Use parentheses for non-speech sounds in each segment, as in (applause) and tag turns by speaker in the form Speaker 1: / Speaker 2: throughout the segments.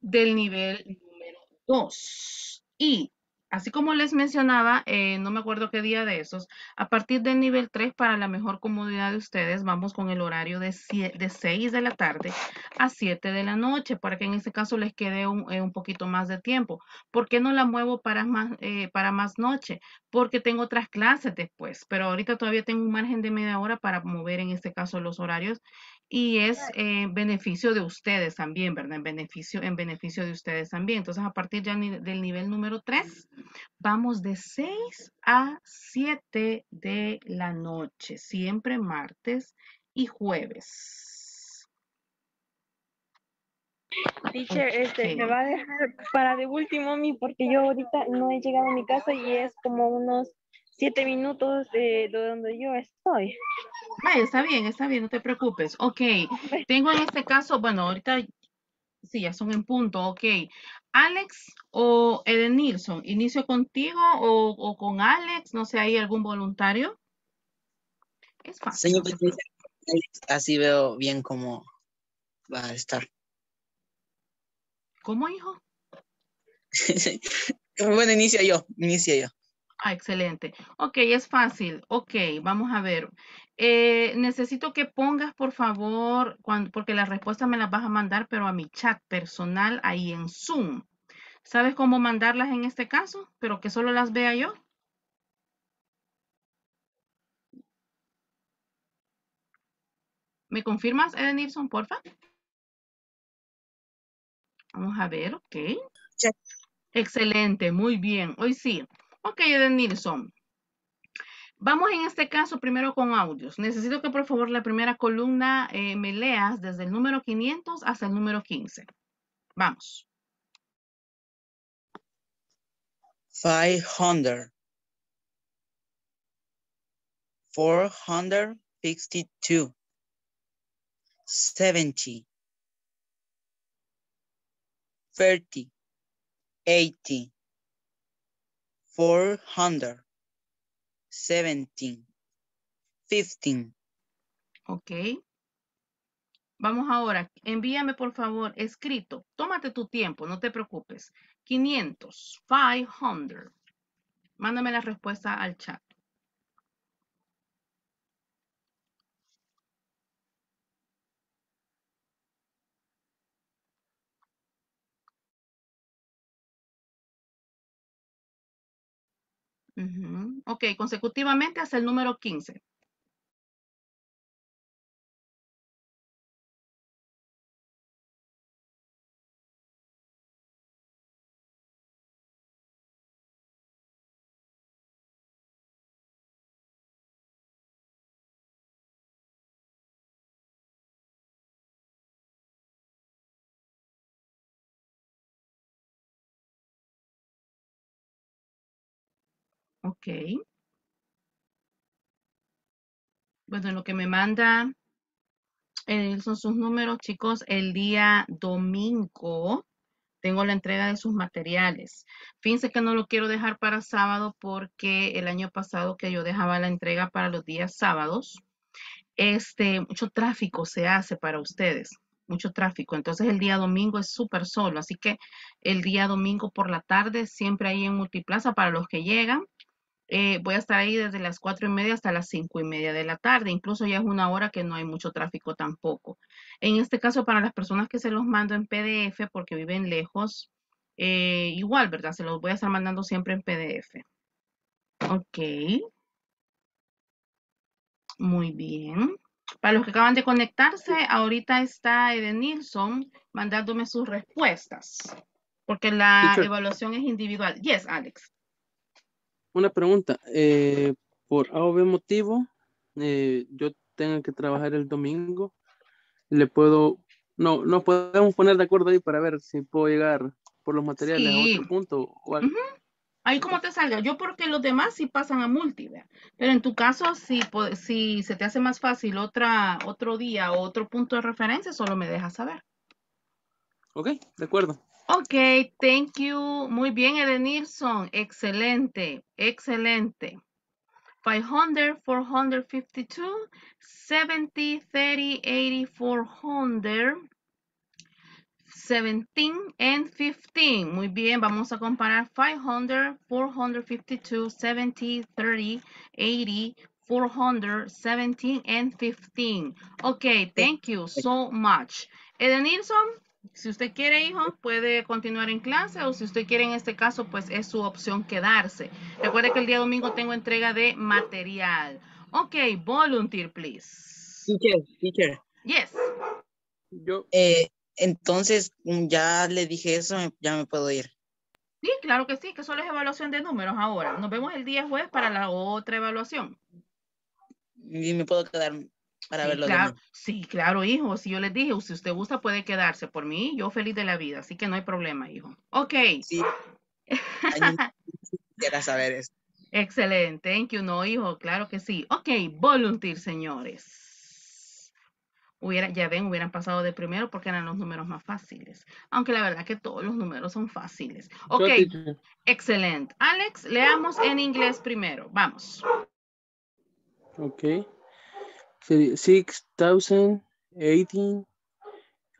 Speaker 1: del nivel número 2. Y así como les mencionaba, eh, no me acuerdo qué día de esos, a partir del nivel 3, para la mejor comodidad de ustedes, vamos con el horario de, de 6 de la tarde a 7 de la noche, para que en este caso les quede un, eh, un poquito más de tiempo. ¿Por qué no la muevo para más, eh, para más noche? Porque tengo otras clases después, pero ahorita todavía tengo un margen de media hora para mover en este caso los horarios y es eh, beneficio de ustedes también, ¿verdad? En beneficio, en beneficio de ustedes también. Entonces, a partir ya del nivel número 3, vamos de 6 a 7 de la noche, siempre martes y jueves.
Speaker 2: Teacher, este, me va a dejar para de último mi porque yo ahorita no he llegado a mi casa y es como unos siete minutos de, donde yo estoy.
Speaker 1: está bien, está bien, no te preocupes. Ok, (laughs) tengo en este caso, bueno, ahorita sí, ya son en punto, ok. Alex o Eden Nilsson, ¿inicio contigo o, con Alex? No sé, ¿hay algún voluntario?
Speaker 3: Es fácil. Señor así veo bien cómo va a estar.
Speaker 1: ¿Cómo, hijo? (laughs)
Speaker 3: bueno, inicia yo, inicia yo.
Speaker 1: Ah, excelente. Ok, es fácil. Ok, vamos a ver. Eh, necesito que pongas, por favor, cuando, porque las respuestas me las vas a mandar, pero a mi chat personal ahí en Zoom. ¿Sabes cómo mandarlas en este caso? Pero que solo las vea yo. ¿Me confirmas, Edenilson, porfa? Vamos a ver, ok. Excelente, muy bien. Hoy sí. Ok, Eden Nilsson. Vamos en este caso primero con audios. Necesito que por favor la primera columna eh, me leas desde el número 500 hasta el número 15. Vamos.
Speaker 3: 500. 462. 70. 30. 80. Four hundred seventeen fifteen.
Speaker 1: Ok. Vamos ahora. Envíame, por favor, escrito. Tómate tu tiempo, no te preocupes. 500, 500. Mándame la respuesta al chat. Ok, consecutivamente hasta el número 15. Bueno, lo que me manda eh, son sus números, chicos. El día domingo tengo la entrega de sus materiales. Fíjense que no lo quiero dejar para sábado porque el año pasado que yo dejaba la entrega para los días sábados, este, mucho tráfico se hace para ustedes, mucho tráfico. Entonces el día domingo es súper solo, así que el día domingo por la tarde siempre hay en Multiplaza para los que llegan eh, voy a estar ahí desde las cuatro y media hasta las cinco y media de la tarde. Incluso ya es una hora que no hay mucho tráfico tampoco. En este caso, para las personas que se los mando en PDF porque viven lejos, eh, igual, ¿verdad? Se los voy a estar mandando siempre en PDF. Ok. Muy bien. Para los que acaban de conectarse, ahorita está Eden Nilsson mandándome sus respuestas, porque la evaluación es individual. Yes, Alex
Speaker 4: una pregunta. Eh, por A motivo, eh, yo tengo que trabajar el domingo. Le puedo, no, no podemos poner de acuerdo ahí para ver si puedo llegar por los materiales a otro punto. O
Speaker 1: Ahí como te salga. Yo porque los demás sí pasan a multi, pero en tu caso, si, si se te hace más fácil otra, otro día o otro punto de referencia, solo me dejas saber.
Speaker 4: Ok, de acuerdo.
Speaker 1: Ok, thank you. Muy bien, Edenilson. Excelente, excelente. 500, 452, 70, 30, 80, 400, 17 and 15. Muy bien, vamos a comparar 500, 452, 70, 30, 80, 400, 17 and 15. Ok, thank you so much. Edenilson, si usted quiere, hijo, puede continuar en clase o si usted quiere en este caso, pues es su opción quedarse. Recuerde que el día domingo tengo entrega de material. Ok, volunteer, please.
Speaker 3: Teacher, teacher.
Speaker 1: Yes.
Speaker 4: Yo,
Speaker 3: Eh, entonces, mm, ya le dije eso, ya me puedo ir.
Speaker 1: Sí, claro que sí, que solo es evaluación de números ahora. Nos vemos el día jueves para la otra evaluación.
Speaker 3: Y me puedo quedar para
Speaker 1: sí. Claro, sí, claro, hijo. Si yo les dije, si usted gusta, puede quedarse. Por mí, yo feliz de la vida. Así que no hay problema, hijo. Ok.
Speaker 3: Sí. (laughs) Saber eso.
Speaker 1: Excelente. Thank you. No, hijo. Claro que sí. Ok. Volunteer, señores. Hubiera, ya ven, hubieran pasado de primero porque eran los números más fáciles. Aunque la verdad que todos los números son fáciles. Ok. Excelente. Alex, leamos en inglés primero. Vamos.
Speaker 4: Ok. Six thousand eighteen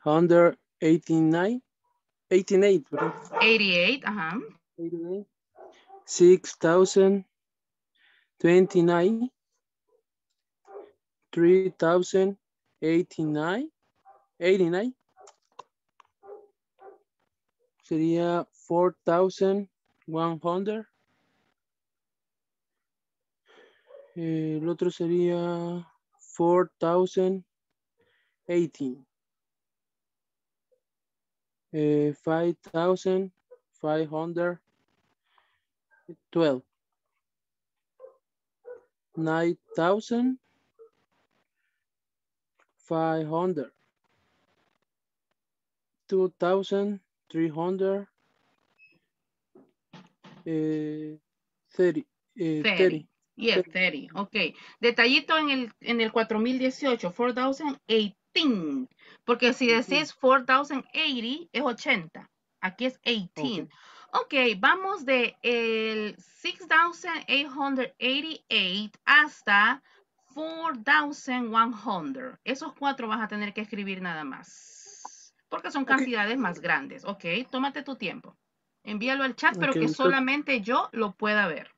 Speaker 4: hundred eighty
Speaker 1: nine, eighty
Speaker 4: eight, bro. Six thousand twenty nine. Three thousand eighty nine, eighty nine. Sería four thousand one hundred. El otro sería 4,018. Eh, 5,512. 9,500. 2,300. Eh, 30. Eh,
Speaker 1: 30.
Speaker 4: 30.
Speaker 1: Yes, 30. Ok. Detallito en el, en el 4018, 4018. Porque si decís 4080 es 80. Aquí es 18. Ok, vamos de el 6888 hasta 4100. Esos cuatro vas a tener que escribir nada más. Porque son cantidades más grandes. Ok, tómate tu tiempo. Envíalo al chat, pero que solamente yo lo pueda ver.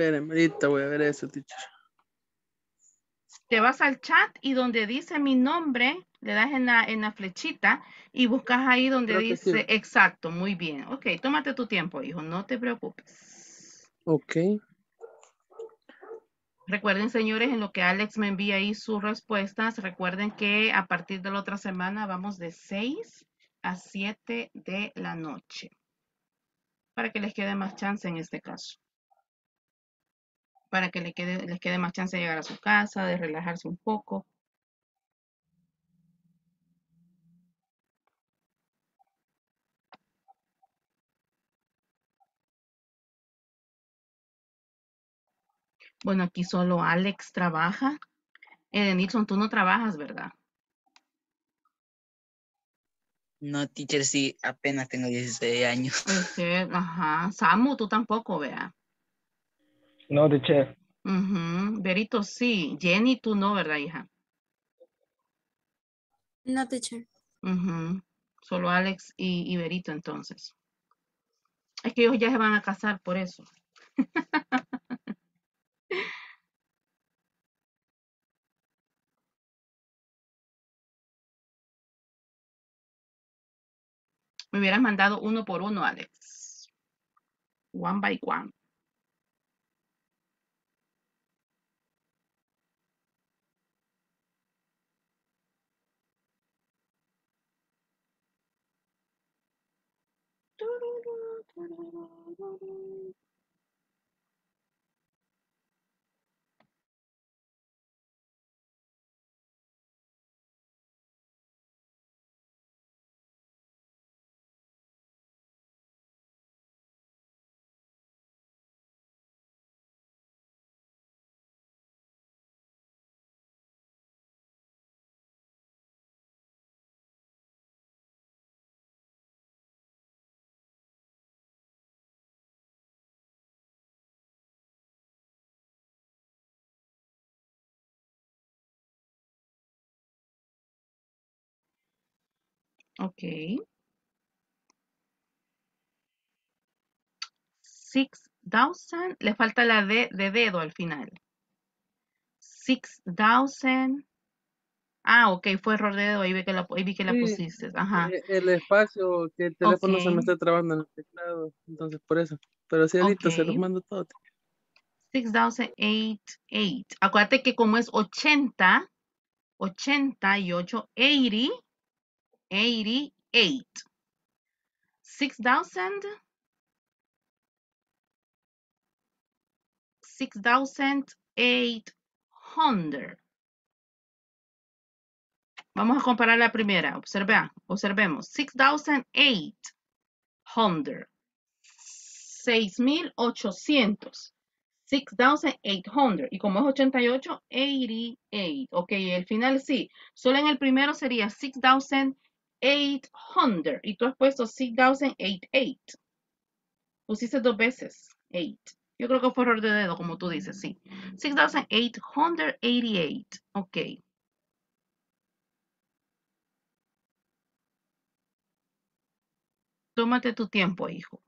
Speaker 4: Espérenme, ahorita voy a ver eso, teacher.
Speaker 1: te vas al chat y donde dice mi nombre, le das en la, en la flechita y buscas ahí donde
Speaker 4: Creo que sí.
Speaker 1: dice exacto, muy bien. Ok, tómate tu tiempo, hijo, no te preocupes.
Speaker 4: Ok.
Speaker 1: Recuerden, señores, en lo que Alex me envía ahí sus respuestas, recuerden que a partir de la otra semana vamos de 6 a 7 de la noche. Para que les quede más chance en este caso. Para que les quede, les quede más chance de llegar a su casa, de relajarse un poco. Bueno, aquí solo Alex trabaja. Eh, Nilsson, tú no trabajas, ¿verdad?
Speaker 3: No, teacher, sí, apenas tengo 16 años.
Speaker 1: Usted, ajá. Samu, tú tampoco, vea.
Speaker 5: No, teacher.
Speaker 1: Ujú, Berito, sí. Jenny, tú no, ¿verdad, hija?
Speaker 6: No, teacher.
Speaker 1: Ujú, Solo Alex y, y Berito, entonces. Es que ellos ya se van a casar por eso. (laughs) Me hubieras mandado uno por uno, Alex. One by one. turn it off. Ok. 6,000. Le falta la D de dedo al final. 6,000. Ah, ok, fue error de dedo. Ahí vi que la, ahí vi que la
Speaker 4: Sí,
Speaker 1: pusiste. Ajá.
Speaker 4: Eh, El espacio, que el teléfono se me está trabando en el teclado, entonces por eso. Pero sí, ahorita se los mando todo.
Speaker 1: 6,088. Acuérdate que como es 80, 88, 80, 88. 6,000. 6,800. Vamos a comparar la primera. Observa, observemos. 6,800. 6,800. 6,800. Y como es 88, 88. Ok, el final sí. Solo en el primero sería 6,800. Y tú has puesto 6,088. Pusiste dos veces. 8. Yo creo que fue error de dedo, como tú dices, sí. 6,888. Ok. Tómate tu tiempo, hijo.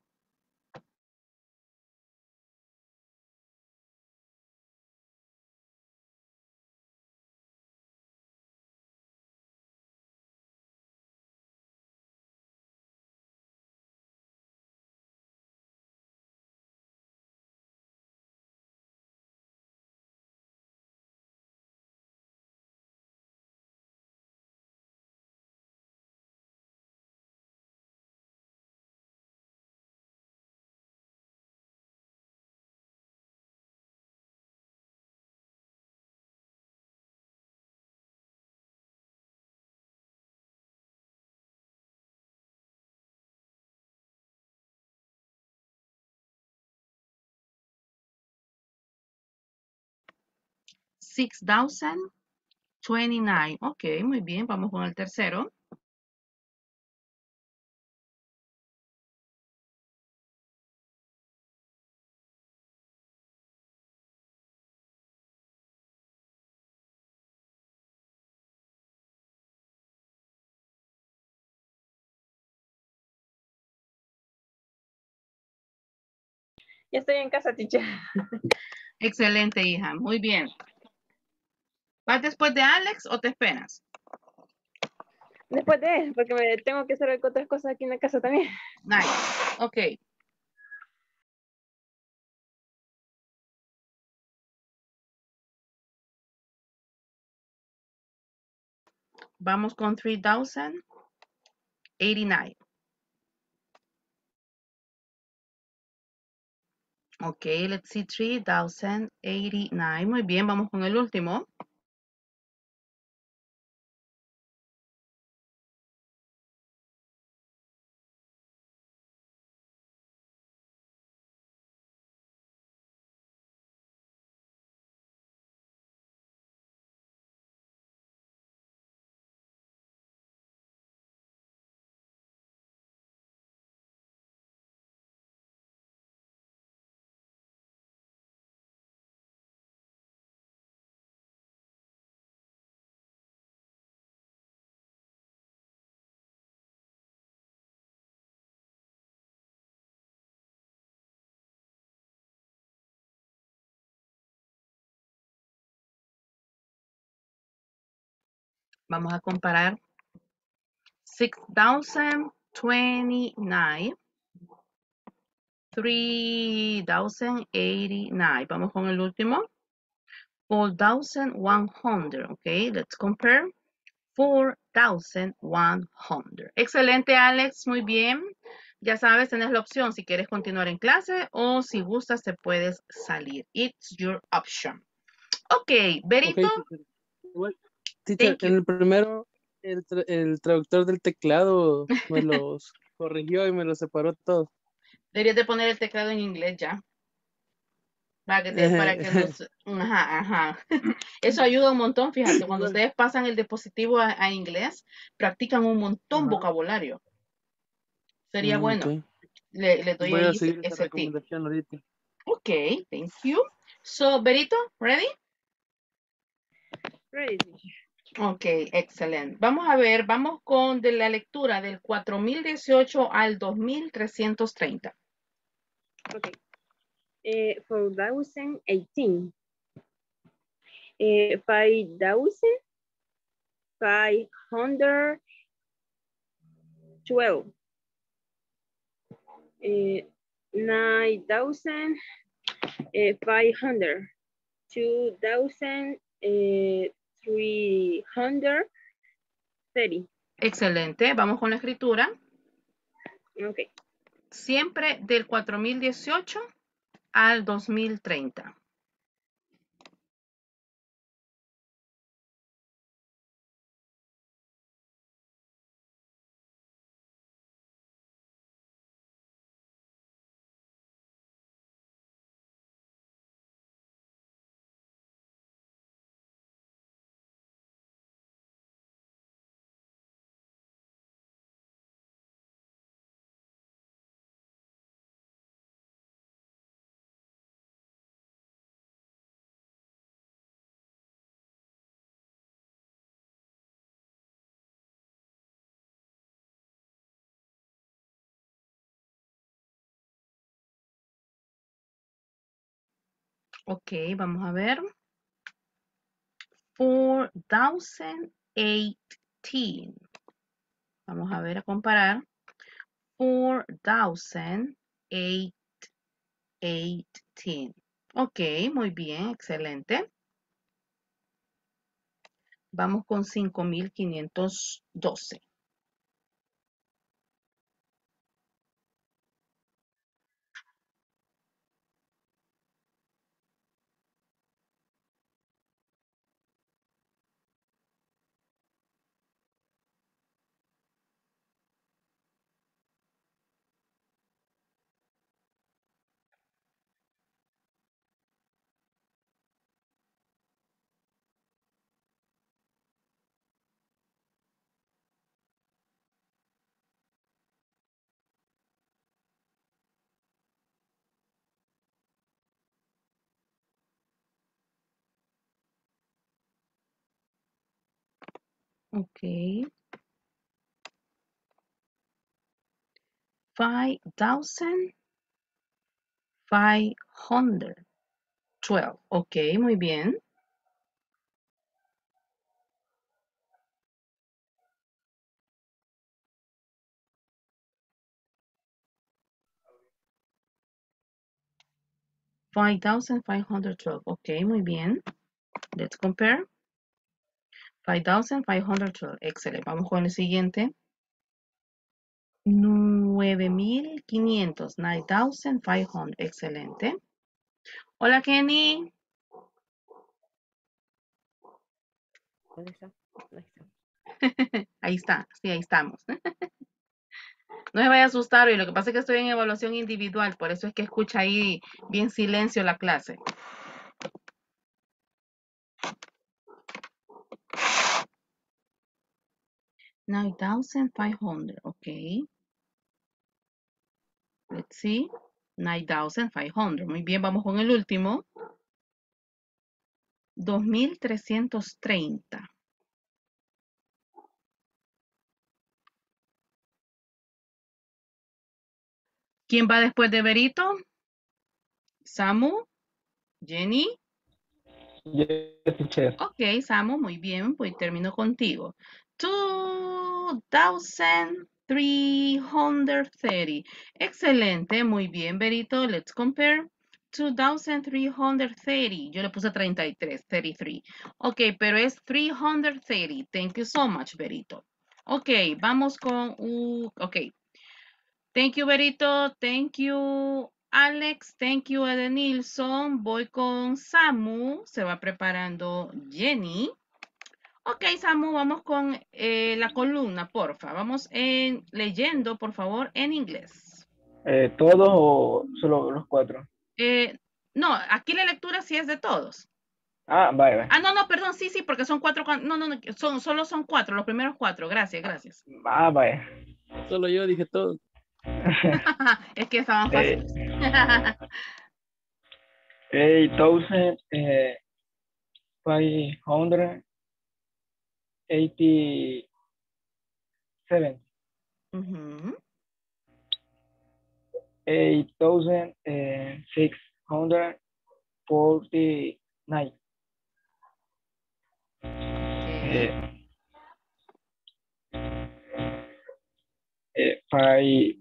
Speaker 1: Six thousand twenty-nine. Ok, muy bien. Vamos con el tercero.
Speaker 2: Ya estoy en casa, teacher.
Speaker 1: Excelente, hija. Muy bien. ¿Vas después de Alex o te esperas?
Speaker 2: Después de él, porque me tengo que hacer otras cosas aquí en la casa también.
Speaker 1: Nice. Ok. Vamos con 3089. Ok, let's see 3089. Muy bien, vamos con el último. Vamos a comparar 6029 3089. Vamos con el último. 4100. Ok, let's compare. 4100. Excelente, Alex. Muy bien. Ya sabes, tienes la opción si quieres continuar en clase o si gustas te puedes salir. It's your option. Ok, Berito.
Speaker 4: Teacher. En el primero, el, tra- el traductor del teclado me (laughs) los corrigió y me los separó todo.
Speaker 1: Deberías de poner el teclado en inglés ya. Para que, te- para que los- Ajá, ajá. (laughs) Eso ayuda un montón, fíjate. Cuando ustedes pasan el dispositivo a, a inglés, practican un montón
Speaker 4: Ajá.
Speaker 1: vocabulario. Sería
Speaker 4: Mm,
Speaker 1: bueno. Le, le doy
Speaker 4: Voy a seguir
Speaker 1: ese tip.
Speaker 4: ahorita.
Speaker 1: Ok, thank you. So, Berito, ready?
Speaker 2: Ready.
Speaker 1: Ok, excelente. Vamos a ver, vamos con de la lectura del 4018 al 2330.
Speaker 2: Ok. Uh, for 2018. Uh, 5,512. Uh, 9,500. 2,000. 330.
Speaker 1: Excelente, vamos con la escritura.
Speaker 2: Ok.
Speaker 1: Siempre del 4018 al 2030. Ok, vamos a ver. 4018. Vamos a ver, a comparar. 4018. Ok, muy bien, excelente. Vamos con 5512. Ok. Five thousand five hundred twelve. Ok, muy bien. Five thousand five hundred twelve. Ok, muy bien. Let's compare. 5,512. Excelente. Vamos con el siguiente. 9,500. 9,500. Excelente. Hola, Kenny. (laughs) ahí está. Sí, ahí estamos. (laughs) no se vaya a asustar hoy. Lo que pasa es que estoy en evaluación individual. Por eso es que escucha ahí bien silencio la clase. 9,500, ok. Let's see. 9,500. Muy bien, vamos con el último. 2,330. ¿Quién va después de Berito? Samu, Jenny.
Speaker 5: Yes.
Speaker 1: Ok, Samu, muy bien, pues termino contigo. 2,330. Excelente, muy bien, Berito. Let's compare. 2,330. Yo le puse 33, 33. Ok, pero es 330. Thank you so much, Berito. Ok, vamos con... Uh, ok. Thank you, Berito. Thank you, Alex. Thank you, Edenilson. Voy con Samu. Se va preparando Jenny. Ok, Samu, vamos con eh, la columna, porfa. Vamos en, leyendo, por favor, en inglés.
Speaker 5: Eh, ¿Todos o solo los cuatro?
Speaker 1: Eh, no, aquí la lectura sí es de todos.
Speaker 5: Ah, vale, vale.
Speaker 1: Ah, no, no, perdón, sí, sí, porque son cuatro. No, no, no, son, solo son cuatro, los primeros cuatro. Gracias, gracias.
Speaker 5: Ah, vale.
Speaker 4: Solo yo dije todo. (laughs)
Speaker 1: es que estaban fáciles. (laughs)
Speaker 5: Eight thousand eh, five hundred eighty-seven,
Speaker 1: Ujú.
Speaker 5: eight thousand and six hundred forty-nine,
Speaker 1: Ok.
Speaker 5: eh, eh, five,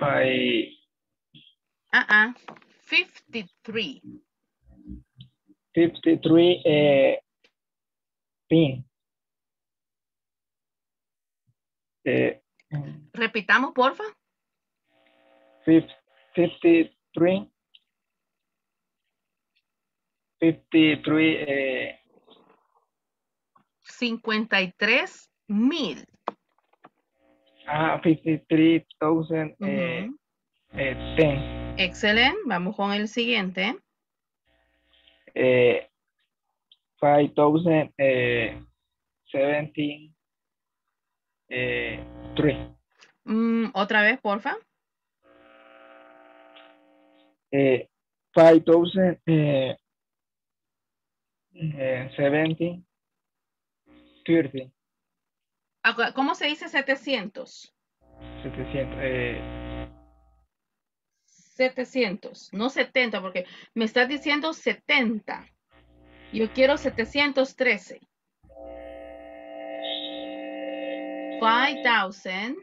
Speaker 5: five,
Speaker 1: Ah, ah. 53.
Speaker 5: Fifty-three, eh. Eh,
Speaker 1: Repitamos, porfa.
Speaker 5: fif- fifty-three, fifty-three, eh,
Speaker 1: 53 mil.
Speaker 5: ah, fifty-three thousand, eh,
Speaker 1: Ujú.
Speaker 5: eh, ten.
Speaker 1: Excelente. Vamos con el siguiente.
Speaker 5: eh, eh, eh,
Speaker 1: Mm, otra vez, porfa.
Speaker 5: eh, five thousand eh, eh,
Speaker 1: ¿Cómo se dice 700?
Speaker 5: setecientos eh,
Speaker 1: 700, no 70, porque me estás diciendo 70. Yo quiero 713. 5000.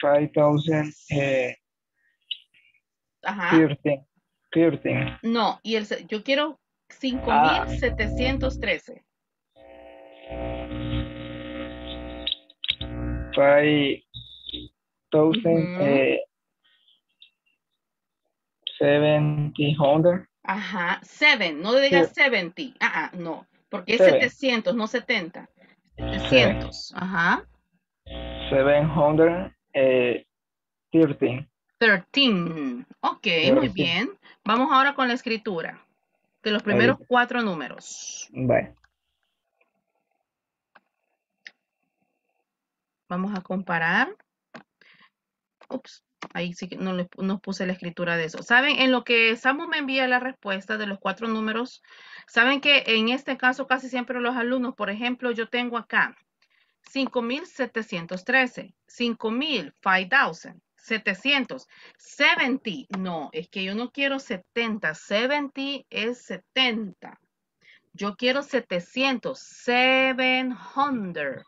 Speaker 5: five thousand eh,
Speaker 1: Ajá. No, y el, yo quiero
Speaker 5: Ah.
Speaker 1: 5713.
Speaker 5: five thousand
Speaker 1: Ujú.
Speaker 5: eh, seventy hundred
Speaker 1: Ajá, 7, no digas 70. Ah, ah, no, porque es
Speaker 5: Seven.
Speaker 1: 700, no 70. 700. Ajá.
Speaker 5: seven hundred eh, thirteen
Speaker 1: 13. Ok, muy
Speaker 5: Thirteen.
Speaker 1: bien. Vamos ahora con la escritura de los primeros
Speaker 5: Ahí.
Speaker 1: cuatro números.
Speaker 5: Bye.
Speaker 1: Vamos a comparar. Ups, ahí sí que no, le, no puse la escritura de eso. ¿Saben? En lo que Samu me envía la respuesta de los cuatro números, saben que en este caso casi siempre los alumnos, por ejemplo, yo tengo acá 5,713, 5,000, 5,000, 700, 70. No, es que yo no quiero 70, 70 es 70. Yo quiero 700, 700.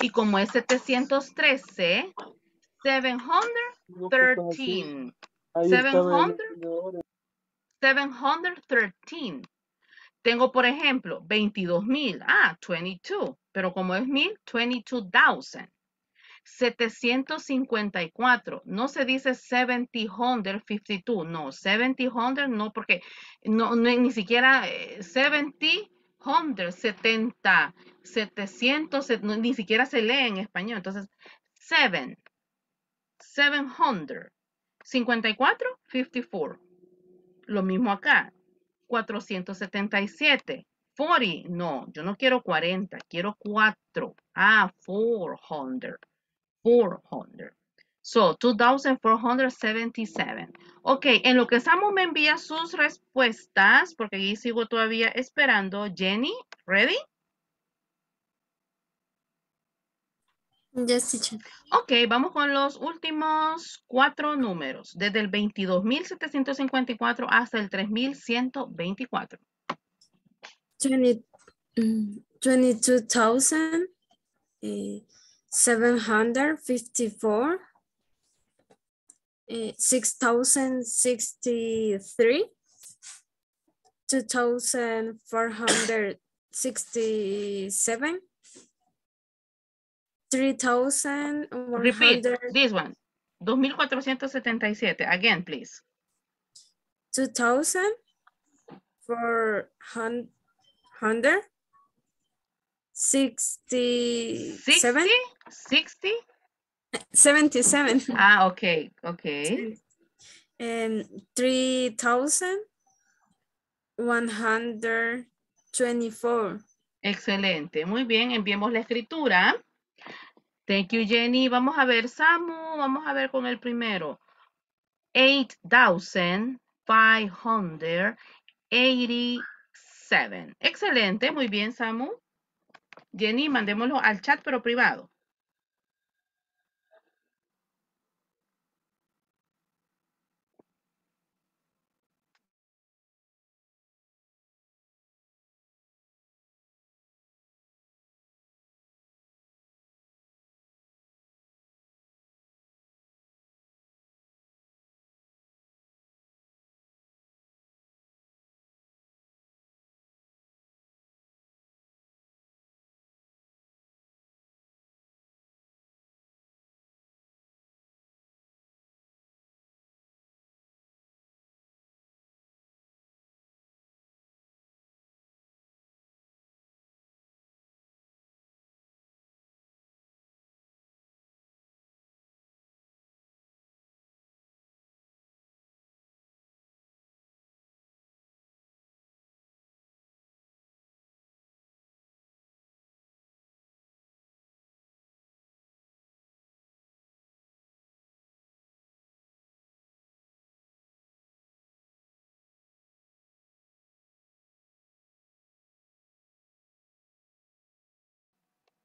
Speaker 1: Y como es 713, 713.
Speaker 4: Ahí
Speaker 1: Seven
Speaker 4: estaba el-
Speaker 1: hundred. 713. Tengo, por ejemplo, 22 mil. Ah, 22. Pero como es mil, 22,000. 754. No se dice 752. No, 700 no, porque no, no- ni siquiera eh, 70, 100, 70, 700, se- no, ni siquiera se lee en español. Entonces, 7, 700. 54, 54. Lo mismo acá. 477. 40. No, yo no quiero 40, quiero 4. Ah, 400. 400. So, 2477. Ok, en lo que Samu me envía sus respuestas, porque aquí sigo todavía esperando. Jenny, ¿ready?
Speaker 2: Yes, teacher.
Speaker 1: Ok, vamos con los últimos cuatro números, desde el 22.754 hasta el 3.124.
Speaker 2: 20, mm, 22,000, eh, 754, eh, 6,063, 2,467, 3,100.
Speaker 1: Repeat this one. 2.477. Again, please.
Speaker 2: two thousand four hundred sixty
Speaker 1: 60?
Speaker 2: seven
Speaker 1: 60?
Speaker 2: seventy seven
Speaker 1: Ah, ok, ok.
Speaker 2: and three thousand one hundred twenty four.
Speaker 1: Excelente. Muy bien, enviemos la escritura. Thank you, Jenny. Vamos a ver, Samu, vamos a ver con el primero. 8,587. seven. Excelente, muy bien, Samu. Jenny, mandémoslo al chat, pero privado.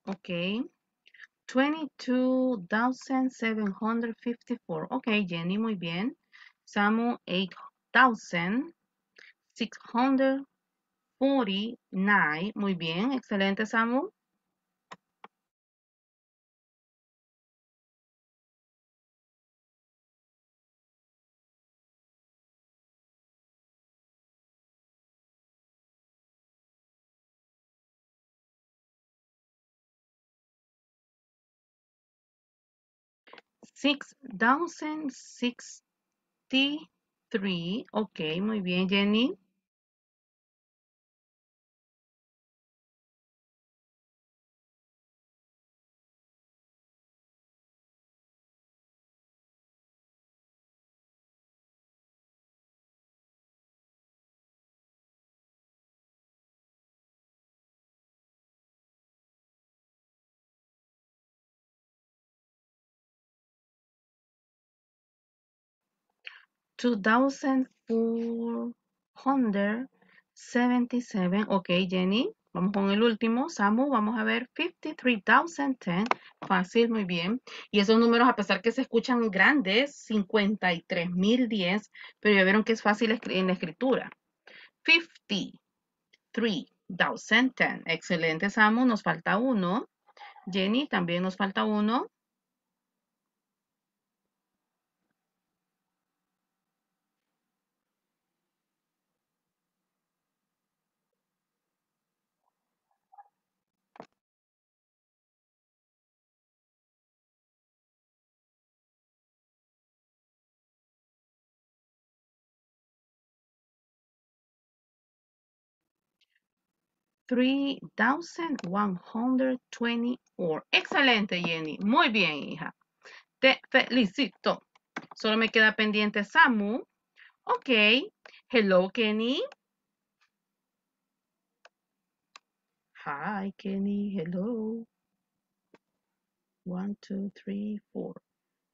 Speaker 1: Ok. 22,754. Ok, Jenny, muy bien. Samu, 8,649. Muy bien, excelente, Samu. Six thousand sixty-three. Ok, muy bien, Jenny. Two thousand four hundred seventy-seven. Ok, Jenny. Vamos con el último. Samu, vamos a ver. 53,010. Fácil, muy bien. Y esos números, a pesar que se escuchan grandes, 53,010, pero ya vieron que es fácil en la escritura. 53,010. Excelente, Samu. Nos falta uno. Jenny, también nos falta uno. Three thousand one hundred twenty-four. Excelente, Jenny. Muy bien, hija. Te felicito. Solo me queda pendiente Samu. Ok. Hello, Kenny. Hi, Kenny. Hello. One, two, three, four.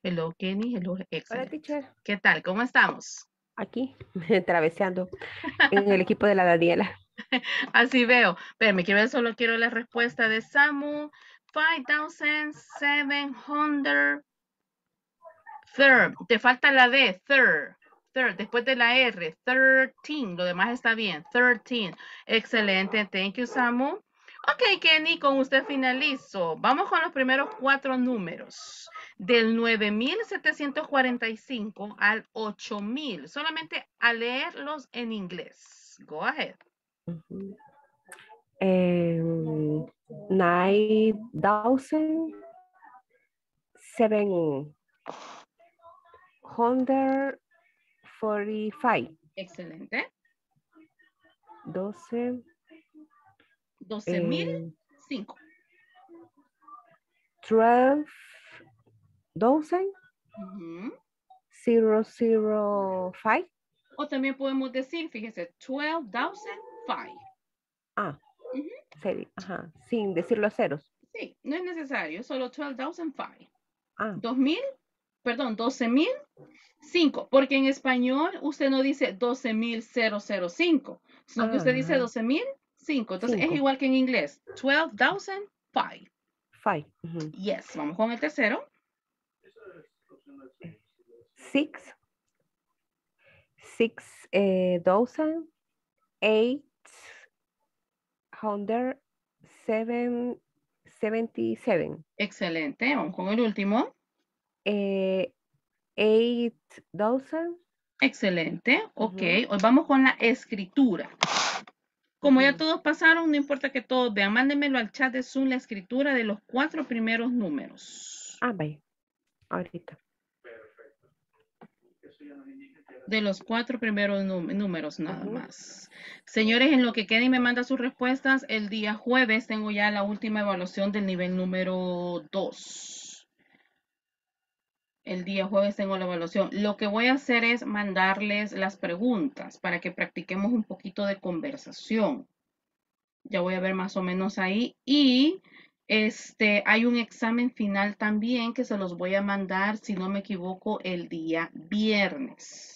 Speaker 1: Hello, Kenny. Hello.
Speaker 6: Hola,
Speaker 1: Excelente.
Speaker 6: teacher.
Speaker 1: ¿Qué tal? ¿Cómo estamos?
Speaker 6: Aquí, (laughs) traveseando en el equipo de la Daniela. (laughs)
Speaker 1: Así veo. Pero me quiero solo quiero la respuesta de Samu. 5,700. Third. Te falta la D. Third. Third. Después de la R. 13. Lo demás está bien. 13. Excelente. Thank you, Samu. Ok, Kenny, con usted finalizo. Vamos con los primeros cuatro números. Del 9745 al 8000. Solamente a leerlos en inglés. Go ahead.
Speaker 6: Thousand seven hundred forty-five.
Speaker 1: Excelente.
Speaker 6: Doce.
Speaker 1: 12,005.
Speaker 6: Twelve thousand
Speaker 1: Ujú.
Speaker 6: zero zero five.
Speaker 1: O también podemos decir, fíjese, 12,005.
Speaker 6: Ah,
Speaker 1: Ujú.
Speaker 6: sería, ajá, sin decir los ceros.
Speaker 1: Sí, no es necesario, solo 12,005.
Speaker 6: Ah,
Speaker 1: 2,000, perdón, 12,005. Porque en español usted no dice 12,005, Sino que usted dice
Speaker 6: Ah.
Speaker 1: 12.005. Entonces es
Speaker 6: Cinco.
Speaker 1: igual que en inglés. 12,005.
Speaker 6: Five. ujú.
Speaker 1: Yes. Vamos con el tercero.
Speaker 6: Six. Six eh, thousand eight hundred seven seventy seven.
Speaker 1: Excelente. Vamos con el último.
Speaker 6: Eh, eight thousand.
Speaker 1: Excelente. Ok. Hoy vamos con la escritura. Como ya todos pasaron, no importa que todos vean. Mándenmelo al chat de Zoom la escritura de los cuatro primeros números.
Speaker 6: Ah, vaya. Ahorita.
Speaker 1: De los cuatro primeros nú- números nada más. Señores, en lo que queda y me manda sus respuestas, el día jueves tengo ya la última evaluación del nivel número 2. El día jueves tengo la evaluación. Lo que voy a hacer es mandarles las preguntas para que practiquemos un poquito de conversación. Ya voy a ver más o menos ahí. Y este, hay un examen final también que se los voy a mandar, si no me equivoco, el día viernes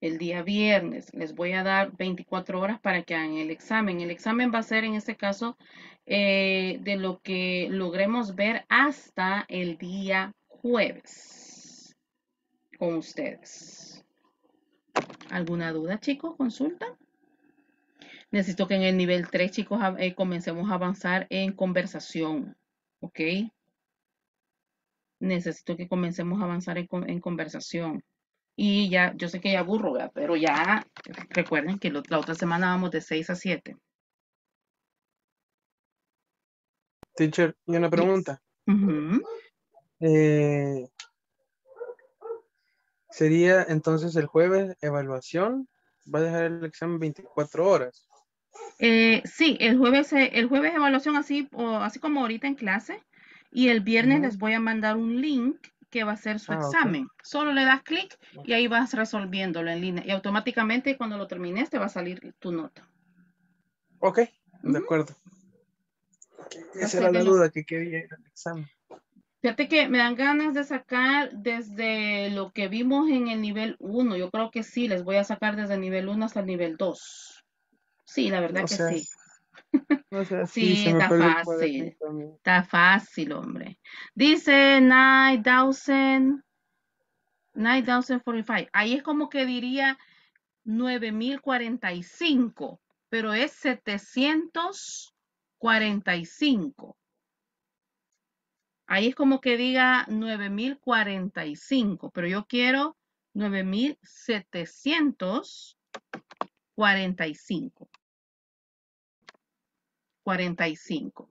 Speaker 1: el día viernes. Les voy a dar 24 horas para que hagan el examen. El examen va a ser en este caso eh, de lo que logremos ver hasta el día jueves con ustedes. ¿Alguna duda, chicos? ¿Consulta? Necesito que en el nivel 3, chicos, eh, comencemos a avanzar en conversación. ¿Ok? Necesito que comencemos a avanzar en, en conversación. Y ya, yo sé que ya aburro, ¿verdad? pero ya recuerden que lo- la otra semana vamos de 6 a 7.
Speaker 4: Teacher, y una pregunta. Eh, sería entonces el jueves evaluación. Va a dejar el examen 24 horas.
Speaker 1: Eh, sí, el jueves, eh, el jueves evaluación así, o así como ahorita en clase. Y el viernes les voy a mandar un link que va a ser su
Speaker 4: Ah,
Speaker 1: examen. Solo le das clic y ahí vas resolviéndolo en línea. Y automáticamente cuando lo termines te va a salir tu nota.
Speaker 4: Ok, de acuerdo. Esa era la duda que quería ir al examen.
Speaker 1: Fíjate que me dan ganas de sacar desde lo que vimos en el nivel 1. Yo creo que sí, les voy a sacar desde el nivel 1 hasta el nivel 2. Sí, la verdad
Speaker 4: O
Speaker 1: que
Speaker 4: sea,
Speaker 1: sí. (laughs)
Speaker 4: Sí,
Speaker 1: Sí, está fácil. Está fácil, hombre. Dice 9000, 9045. Ahí es como que diría 9045, pero es 745. Ahí es como que diga 9045, pero yo quiero 9745. 45.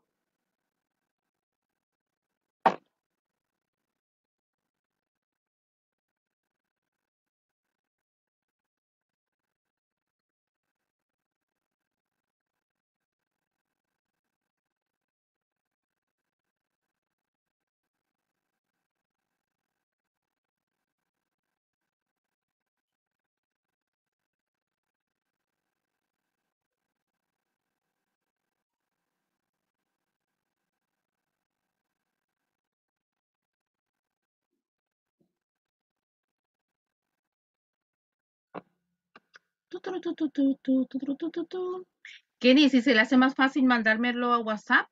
Speaker 1: Kenny, si se le hace más fácil mandármelo a WhatsApp,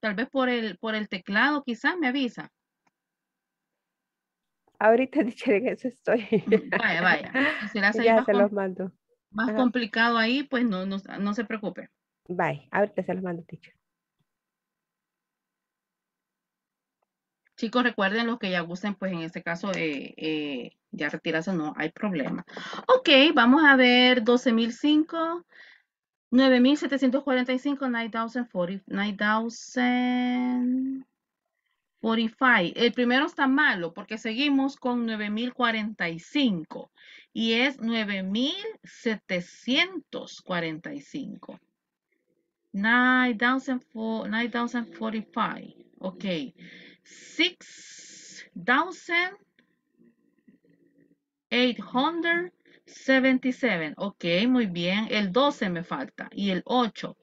Speaker 1: tal vez por el, por el teclado, quizás me avisa.
Speaker 6: Ahorita dice en eso estoy.
Speaker 1: Vaya, vaya. Se
Speaker 6: Ya se los mando.
Speaker 1: más complicado ahí, pues no, no, no se preocupe.
Speaker 6: Bye. Ahorita se los mando, teacher.
Speaker 1: Chicos, recuerden los que ya gusten, pues en este caso eh, eh, ya retirarse, no hay problema. Ok, vamos a ver 12.005, 9.745, 9,040, 9,045. El primero está malo porque seguimos con 9.045 y es 9.745. 9,004 9,045. Ok. 6,877. Ok, muy bien. El 12 me falta. Y el 8.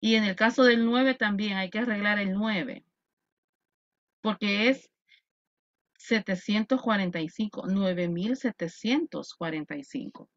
Speaker 1: Y en el caso del 9 también hay que arreglar el 9. Porque es 745. 9,745.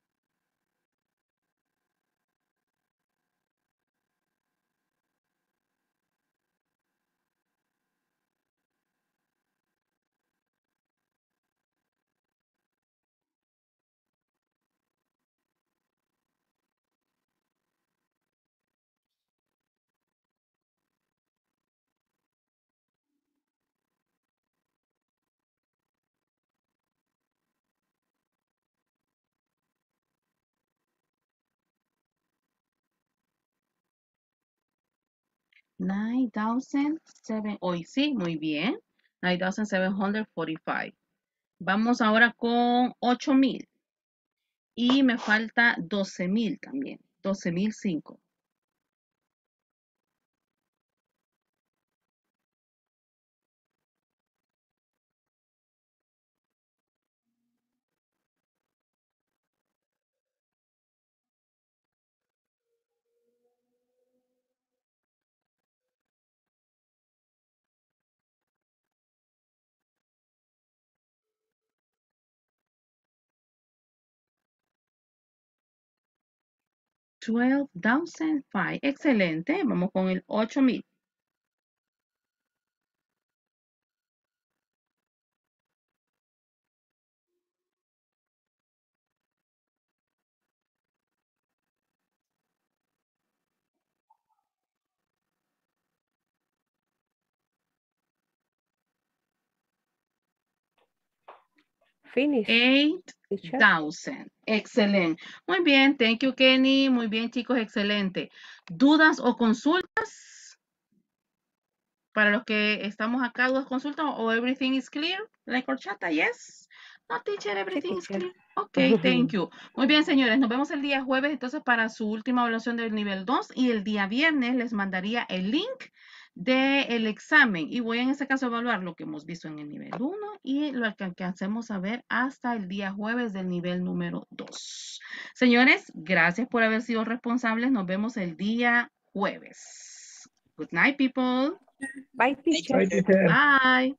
Speaker 1: 9,007. Hoy sí, muy bien. 9,745. Vamos ahora con 8,000. Y me falta 12,000 también. 12,005. Twelve thousand five. Excelente. Vamos con el 8000.
Speaker 6: Finish.
Speaker 1: Eight
Speaker 6: teacher.
Speaker 1: thousand. Excelente. Muy bien. Thank you, Kenny. Muy bien, chicos. Excelente. ¿Dudas o consultas? Para los que estamos acá, dudas, consultas o everything is clear? Like horchata, yes? No, teacher, everything is clear. Ok, (laughs) thank you. Muy bien, señores. Nos vemos el día jueves entonces para su última evaluación del nivel 2 y el día viernes les mandaría el link del examen y voy en este caso a evaluar lo que hemos visto en el nivel 1 y lo que alcancemos a ver hasta el día jueves del nivel número 2. Señores, gracias por haber sido responsables. Nos vemos el día jueves. Good night, people.
Speaker 6: Bye,
Speaker 5: teacher.
Speaker 1: Bye.